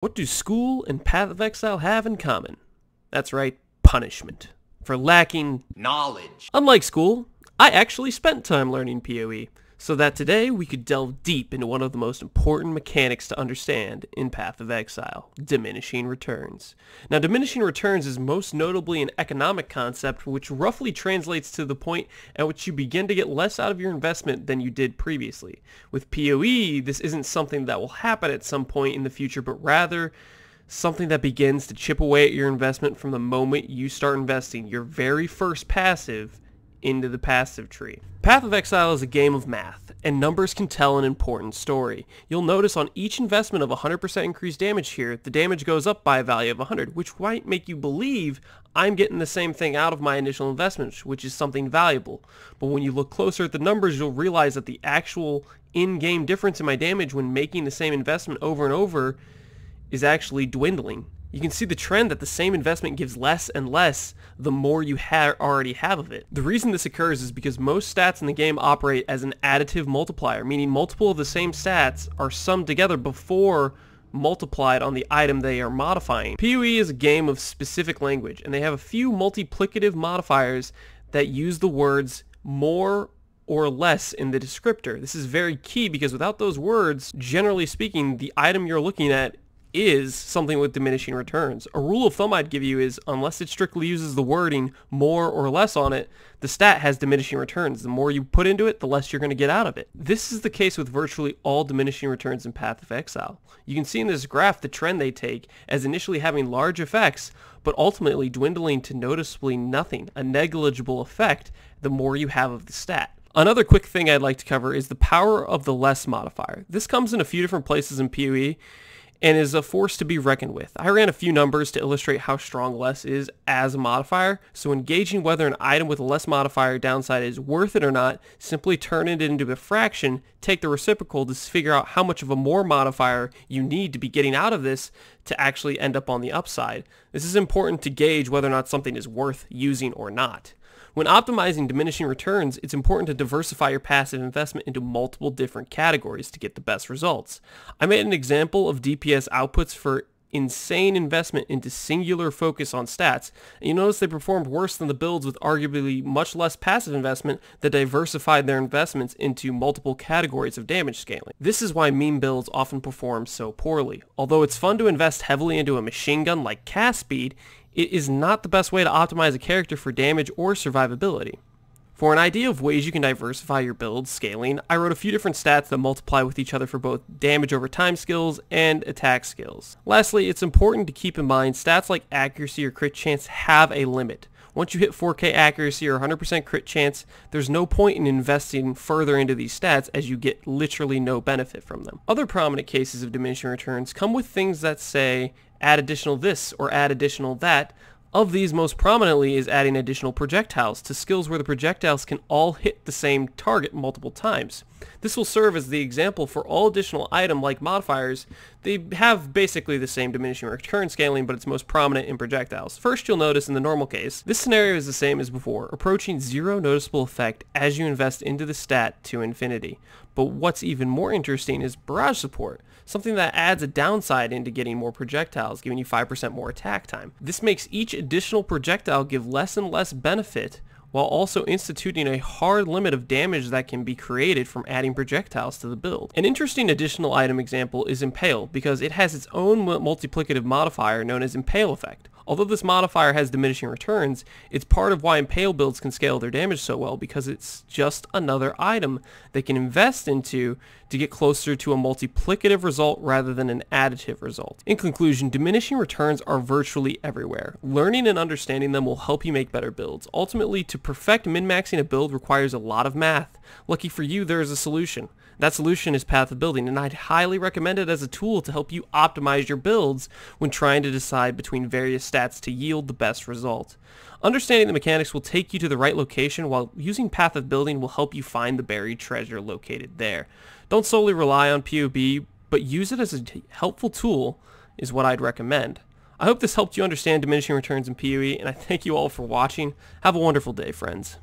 What do school and Path of Exile have in common? That's right, punishment. For lacking knowledge. Unlike school, I actually spent time learning PoE so that today we could delve deep into one of the most important mechanics to understand in Path of Exile, diminishing returns. Now diminishing returns is most notably an economic concept which roughly translates to the point at which you begin to get less out of your investment than you did previously. With PoE, this isn't something that will happen at some point in the future, but rather something that begins to chip away at your investment from the moment you start investing your very first passive into the passive tree. Path of Exile is a game of math, and numbers can tell an important story. You'll notice on each investment of 100% increased damage here, the damage goes up by a value of 100, which might make you believe I'm getting the same thing out of my initial investment, which is something valuable. But when you look closer at the numbers, you'll realize that the actual in-game difference in my damage when making the same investment over and over is actually dwindling. You can see the trend that the same investment gives less and less the more you ha already have of it. The reason this occurs is because most stats in the game operate as an additive multiplier, meaning multiple of the same stats are summed together before multiplied on the item they are modifying. PoE is a game of specific language, and they have a few multiplicative modifiers that use the words more or less in the descriptor. This is very key because without those words, generally speaking, the item you're looking at is something with diminishing returns. A rule of thumb I'd give you is unless it strictly uses the wording more or less on it, the stat has diminishing returns. The more you put into it, the less you're going to get out of it. This is the case with virtually all diminishing returns in Path of Exile. You can see in this graph the trend they take as initially having large effects, but ultimately dwindling to noticeably nothing, a negligible effect, the more you have of the stat. Another quick thing I'd like to cover is the power of the less modifier. This comes in a few different places in PoE, and is a force to be reckoned with. I ran a few numbers to illustrate how strong less is as a modifier, so engaging whether an item with a less modifier downside is worth it or not, simply turn it into a fraction, take the reciprocal to figure out how much of a more modifier you need to be getting out of this to actually end up on the upside. This is important to gauge whether or not something is worth using or not. When optimizing diminishing returns, it's important to diversify your passive investment into multiple different categories to get the best results. I made an example of DPS outputs for insane investment into singular focus on stats, and you notice they performed worse than the builds with arguably much less passive investment that diversified their investments into multiple categories of damage scaling. This is why meme builds often perform so poorly. Although it's fun to invest heavily into a machine gun like cast speed, it is not the best way to optimize a character for damage or survivability. For an idea of ways you can diversify your build scaling, I wrote a few different stats that multiply with each other for both damage over time skills and attack skills. Lastly, it's important to keep in mind stats like accuracy or crit chance have a limit. Once you hit 4k accuracy or 100% crit chance, there's no point in investing further into these stats as you get literally no benefit from them. Other prominent cases of diminishing returns come with things that say add additional this or add additional that. Of these, most prominently is adding additional projectiles to skills where the projectiles can all hit the same target multiple times. This will serve as the example for all additional item-like modifiers. They have basically the same diminishing return scaling, but it's most prominent in projectiles. First, you'll notice in the normal case, this scenario is the same as before, approaching zero noticeable effect as you invest into the stat to infinity. But what's even more interesting is barrage support something that adds a downside into getting more projectiles, giving you 5% more attack time. This makes each additional projectile give less and less benefit while also instituting a hard limit of damage that can be created from adding projectiles to the build. An interesting additional item example is Impale because it has its own multiplicative modifier known as Impale Effect. Although this modifier has diminishing returns, it's part of why Impale builds can scale their damage so well because it's just another item they can invest into to get closer to a multiplicative result rather than an additive result. In conclusion, diminishing returns are virtually everywhere. Learning and understanding them will help you make better builds. Ultimately, to perfect min-maxing a build requires a lot of math. Lucky for you, there is a solution. That solution is Path of Building, and I'd highly recommend it as a tool to help you optimize your builds when trying to decide between various stats to yield the best result. Understanding the mechanics will take you to the right location, while using Path of Building will help you find the buried treasure located there. Don't solely rely on POB, but use it as a helpful tool is what I'd recommend. I hope this helped you understand diminishing returns in PoE, and I thank you all for watching. Have a wonderful day, friends.